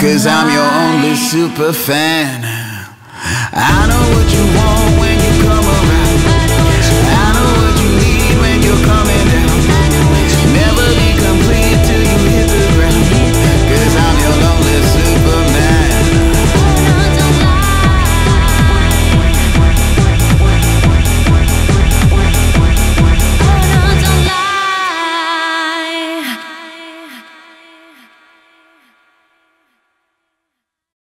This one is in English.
Cause I'm your only super fan. I know what you want